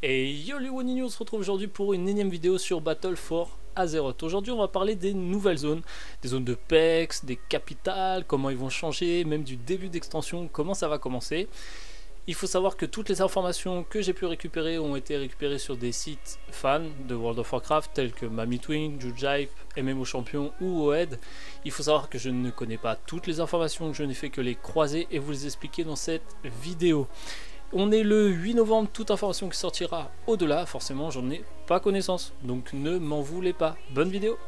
Et yo les Wanini, on se retrouve aujourd'hui pour une énième vidéo sur Battle for Azeroth. Aujourd'hui on va parler des nouvelles zones, des zones de PEX, des capitales, comment ils vont changer, même du début d'extension, comment ça va commencer. Il faut savoir que toutes les informations que j'ai pu récupérer ont été récupérées sur des sites fans de World of Warcraft tels que Mamitwing, Jujipe, MMO Champion ou OED. Il faut savoir que je ne connais pas toutes les informations, je n'ai fait que les croiser et vous les expliquer dans cette vidéo. On est le 8 novembre, toute information qui sortira au-delà, forcément j'en ai pas connaissance, donc ne m'en voulez pas. Bonne vidéo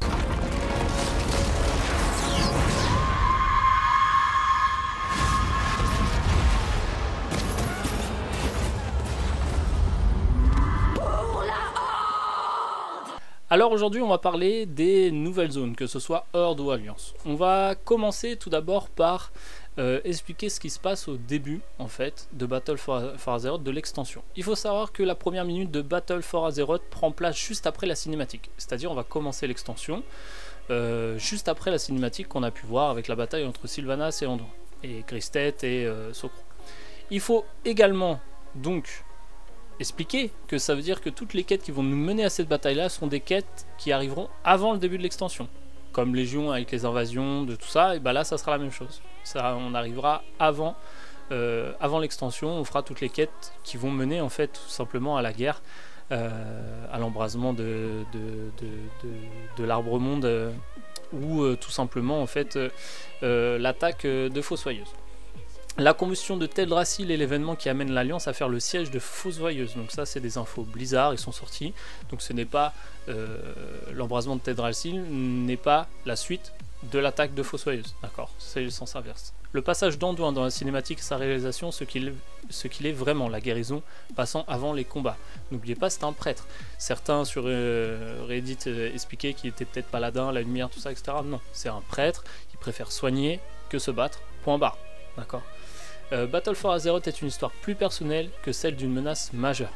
Alors aujourd'hui on va parler des nouvelles zones, que ce soit Horde ou Alliance. On va commencer tout d'abord par euh, expliquer ce qui se passe au début en fait de Battle for, Azeroth de l'extension. Il faut savoir que la première minute de Battle for Azeroth prend place juste après la cinématique, c'est-à-dire on va commencer l'extension euh, juste après la cinématique qu'on a pu voir avec la bataille entre Sylvanas et Anduin, et Gristet et euh, Socro. Il faut également donc expliquer que ça veut dire que toutes les quêtes qui vont nous mener à cette bataille là sont des quêtes qui arriveront avant le début de l'extension comme Légion avec les invasions, de tout ça, et bah là ça sera la même chose. Ça, on arrivera avant, euh, avant l'extension, on fera toutes les quêtes qui vont mener en fait tout simplement à la guerre, euh, à l'embrasement de, de, l'arbre monde, euh, ou tout simplement en fait l'attaque de Fossoyeuse la combustion de Teldrassil est l'événement qui amène l'Alliance à faire le siège de Fossoyeuse. Donc ça, c'est des infos Blizzard, ils sont sortis. Donc ce n'est pas euh, l'embrasement de Teldrassil n'est pas la suite de l'attaque de Fossoyeuse. D'accord, c'est le sens inverse. Le passage d'Anduin dans la cinématique sa réalisation, ce qu'il est vraiment, la guérison passant avant les combats. N'oubliez pas, c'est un prêtre. Certains sur euh, Reddit euh, expliquaient qu'il était peut-être paladin, la lumière, tout ça, etc. Non, c'est un prêtre qui préfère soigner que se battre. Point barre. D'accord euh, Battle for Azeroth est une histoire plus personnelle que celle d'une menace majeure.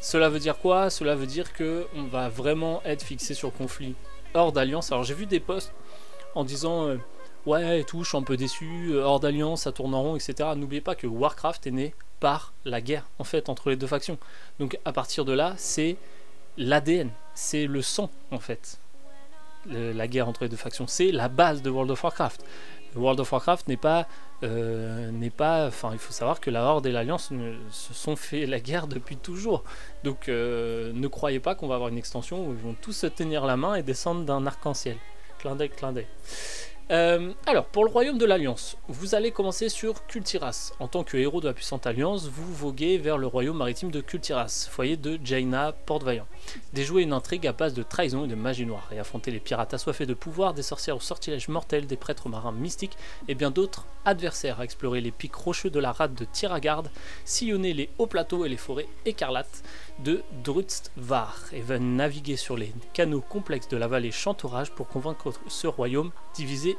Cela veut dire quoi? Cela veut dire que on va vraiment être fixé sur conflit hors d'alliance. Alors j'ai vu des posts en disant euh, ouais et tout, je suis un peu déçu, euh, hors d'alliance, ça tourne en rond, etc. N'oubliez pas que Warcraft est né par la guerre en fait entre les deux factions. Donc à partir de là, c'est l'ADN, c'est le sang en fait. la guerre entre les deux factions, c'est la base de World of Warcraft. World of Warcraft n'est pas, euh, n'est pas, enfin, il faut savoir que la Horde et l'Alliance se sont fait la guerre depuis toujours. Donc, euh, ne croyez pas qu'on va avoir une extension où ils vont tous se tenir la main et descendre d'un arc-en-ciel. Clin d'œil, clin d'œil. Euh, alors, pour le royaume de l'Alliance, vous allez commencer sur Kultiras. En tant que héros de la puissante Alliance, vous voguez vers le royaume maritime de Kultiras, foyer de Jaina, Port-Vaillant. Déjouer une intrigue à base de trahison et de magie noire, et affronter les pirates assoiffés de pouvoir, des sorcières aux sortilèges mortels, des prêtres marins mystiques, et bien d'autres adversaires à explorer les pics rocheux de la rade de Tiragarde, sillonner les hauts plateaux et les forêts écarlates de Drutstvar, et naviguer sur les canaux complexes de la vallée Chantorage pour convaincre ce royaume divisé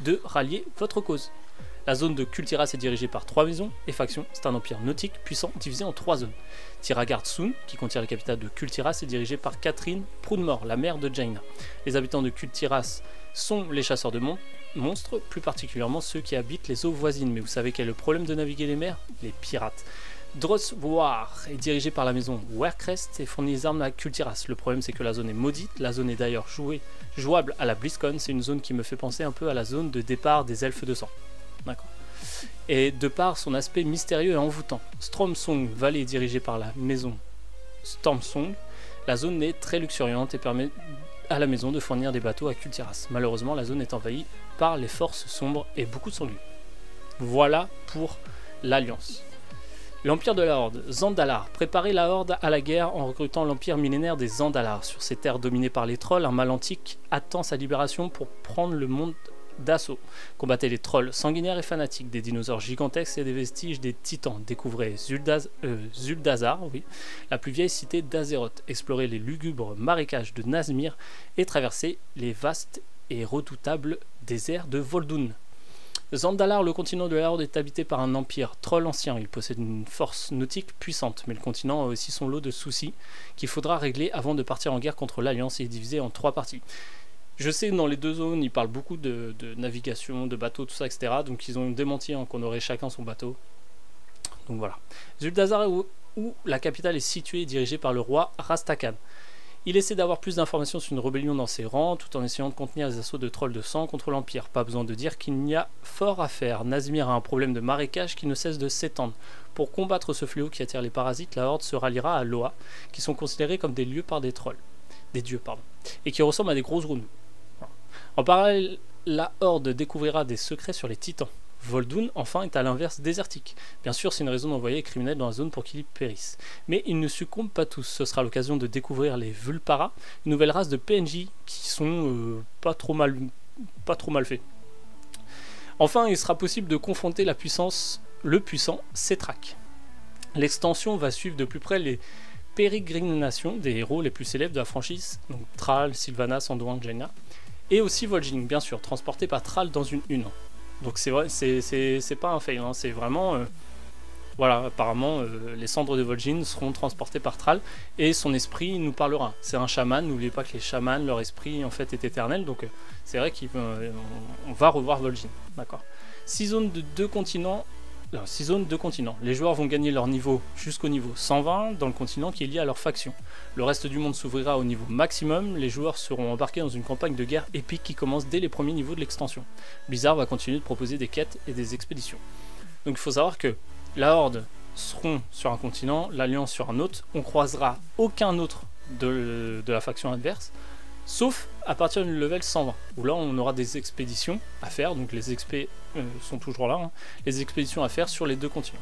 de rallier votre cause. La zone de Kultiras est dirigée par trois maisons et factions. C'est un empire nautique puissant divisé en trois zones. Tiragard Sun, qui contient la capitale de Kultiras, est dirigée par Catherine Proudmore, la mère de Jaina. Les habitants de Kultiras sont les chasseurs de monstres, plus particulièrement ceux qui habitent les eaux voisines. Mais vous savez quel est le problème de naviguer les mers? Les pirates. Drosvoar est dirigé par la maison Werecrest et fournit des armes à Kultiras. Le problème c'est que la zone est maudite, la zone est d'ailleurs jouable à la BlizzCon, c'est une zone qui me fait penser un peu à la zone de départ des elfes de sang. Et de par son aspect mystérieux et envoûtant, Stromsong Valley est dirigé par la maison Stormsong. La zone est très luxuriante et permet à la maison de fournir des bateaux à Kultiras. Malheureusement, la zone est envahie par les forces sombres et beaucoup de sangliers. Voilà pour l'Alliance. L'Empire de la Horde, Zandalar. Préparez la Horde à la guerre en recrutant l'Empire millénaire des Zandalar. Sur ces terres dominées par les trolls, un mal antique attend sa libération pour prendre le monde d'assaut. Combattez les trolls sanguinaires et fanatiques, des dinosaures gigantesques et des vestiges des titans. Découvrez euh, Zuldazar, oui, la plus vieille cité d'Azeroth. Explorez les lugubres marécages de Nazmir et traversez les vastes et redoutables déserts de Voldun. Zandalar, le continent de la est habité par un empire troll ancien. Il possède une force nautique puissante, mais le continent a aussi son lot de soucis qu'il faudra régler avant de partir en guerre contre l'Alliance et est divisé en trois parties. Je sais dans les deux zones, ils parlent beaucoup de, navigation, de bateaux, tout ça, etc. Donc ils ont démenti hein, qu'on aurait chacun son bateau. Donc voilà. Zuldazar où la capitale est située et dirigée par le roi Rastakan. Il essaie d'avoir plus d'informations sur une rébellion dans ses rangs, tout en essayant de contenir les assauts de trolls de sang contre l'Empire. Pas besoin de dire qu'il n'y a fort à faire. Nazmir a un problème de marécage qui ne cesse de s'étendre. Pour combattre ce fléau qui attire les parasites, la Horde se ralliera à Loa, qui sont considérés comme des lieux par des trolls. Des dieux, pardon. Et qui ressemblent à des grosses roues. En parallèle, la Horde découvrira des secrets sur les titans. Voldoun, enfin, est à l'inverse désertique. Bien sûr, c'est une raison d'envoyer les criminels dans la zone pour qu'ils périssent. Mais ils ne succombent pas tous. Ce sera l'occasion de découvrir les Vulpara, une nouvelle race de PNJ qui sont euh, pas, trop mal, pas trop mal faits. Enfin, il sera possible de confronter la puissance, le puissant Cetrak. L'extension va suivre de plus près les pérégrinations des héros les plus célèbres de la franchise, donc Thrall, Sylvanas, Anduin, Jaina, et aussi Vol'jin, bien sûr, transporté par Thrall dans une une. Donc c'est vrai, c'est pas un fail, hein. c'est vraiment... Euh, voilà, apparemment, euh, les cendres de Vol'jin seront transportées par Thrall et son esprit nous parlera. C'est un chaman, n'oubliez pas que les chamans, leur esprit en fait est éternel, donc euh, c'est vrai qu'on va revoir Vol'jin, d'accord. Six zones de deux continents 6 zones de continents. Les joueurs vont gagner leur niveau jusqu'au niveau 120 dans le continent qui est lié à leur faction. Le reste du monde s'ouvrira au niveau maximum, les joueurs seront embarqués dans une campagne de guerre épique qui commence dès les premiers niveaux de l'extension. Blizzard va continuer de proposer des quêtes et des expéditions. Donc il faut savoir que la Horde seront sur un continent, l'Alliance sur un autre, on croisera aucun autre de la faction adverse, Sauf à partir du level 120, où là on aura des expéditions à faire, donc les expé euh, sont toujours là, hein. les expéditions à faire sur les deux continents.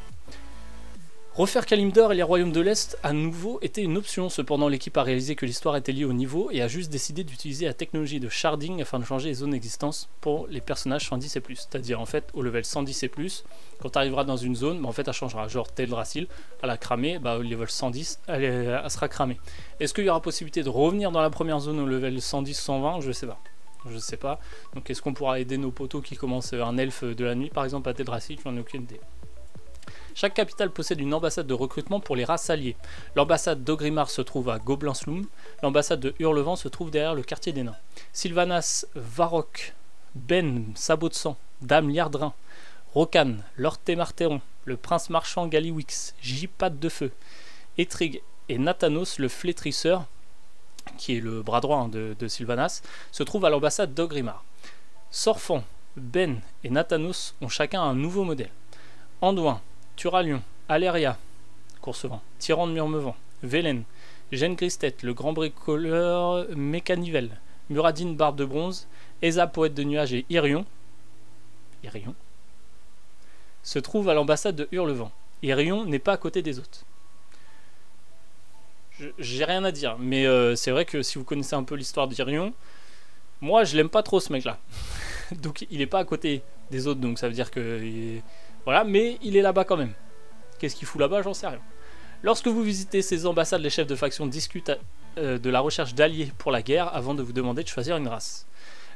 Refaire Kalimdor et les royaumes de l'Est à nouveau était une option, cependant l'équipe a réalisé que l'histoire était liée au niveau et a juste décidé d'utiliser la technologie de sharding afin de changer les zones d'existence pour les personnages 110 et plus. C'est-à-dire en fait au level 110 et plus, quand tu arriveras dans une zone, bah, en fait elle changera. Genre Teldrassil, elle a cramé, bah, au level 110, elle, elle sera cramée. Est-ce qu'il y aura possibilité de revenir dans la première zone au level 110-120 Je sais pas je sais pas. Donc est-ce qu'on pourra aider nos potos qui commencent un elfe de la nuit par exemple à Teldrassil? J'en ai aucune idée. Chaque capitale possède une ambassade de recrutement pour les races alliées. L'ambassade d'Ogrimar se trouve à Goblinslum, l'ambassade de Hurlevent se trouve derrière le quartier des Nains. Sylvanas, Varrock, Ben, Sabot de Sang, Dame Liardrin, Rokan, Lord Témartéron, le prince marchand Galiwix, Jipat de Feu, Etrig et Nathanos le flétrisseur, qui est le bras droit hein, de, Sylvanas, se trouvent à l'ambassade d'Ogrimar. Sorfan, Ben et Nathanos ont chacun un nouveau modèle. Anduin, Turalion, Aléria, Coursevent, Tyran de Murmevent, Vélène, Gêne Gristet, le grand bricoleur Mécanivel, Muradine Barbe de Bronze, Esa Poète de Nuages et Irion, Irion se trouvent à l'ambassade de Hurlevent. Irion n'est pas à côté des autres. J'ai rien à dire, mais euh, c'est vrai que si vous connaissez un peu l'histoire d'Irion, moi je l'aime pas trop ce mec là. donc il est pas à côté des autres, donc ça veut dire que voilà, mais il est là-bas quand même. Qu'est-ce qu'il fout là-bas J'en sais rien. Lorsque vous visitez ces ambassades, les chefs de faction discutent euh, de la recherche d'alliés pour la guerre avant de vous demander de choisir une race.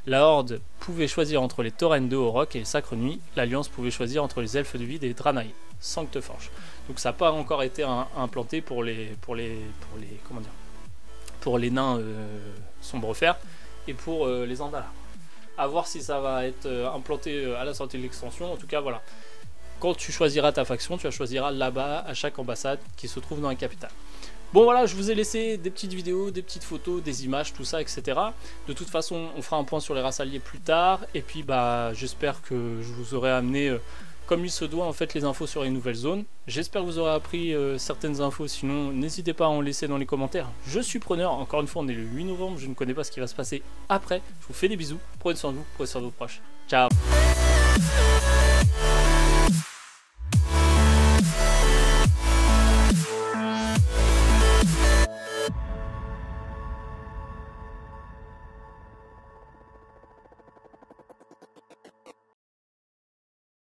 La Horde pouvait choisir entre les Taurennes de Horok et les Sacres Nuits. L'Alliance pouvait choisir entre les Elfes du Vide et les Draenei, Sancteforge. Donc ça n'a pas encore été implanté pour les, pour les, pour les, comment dire, pour les nains euh, sombrefer et pour euh, les Andalars. A voir si ça va être implanté à la sortie de l'extension. En tout cas, voilà quand tu choisiras ta faction, tu la choisiras là-bas à chaque ambassade qui se trouve dans la capitale. Bon voilà, je vous ai laissé des petites vidéos, des petites photos, des images, tout ça, etc. De toute façon, on fera un point sur les races alliées plus tard. Et puis bah j'espère que je vous aurai amené euh, comme il se doit en fait les infos sur les nouvelles zones. J'espère que vous aurez appris euh, certaines infos, sinon n'hésitez pas à en laisser dans les commentaires. Je suis preneur, encore une fois on est le 8 novembre, je ne connais pas ce qui va se passer après. Je vous fais des bisous, prenez soin de vous, prenez soin de vos proches. Ciao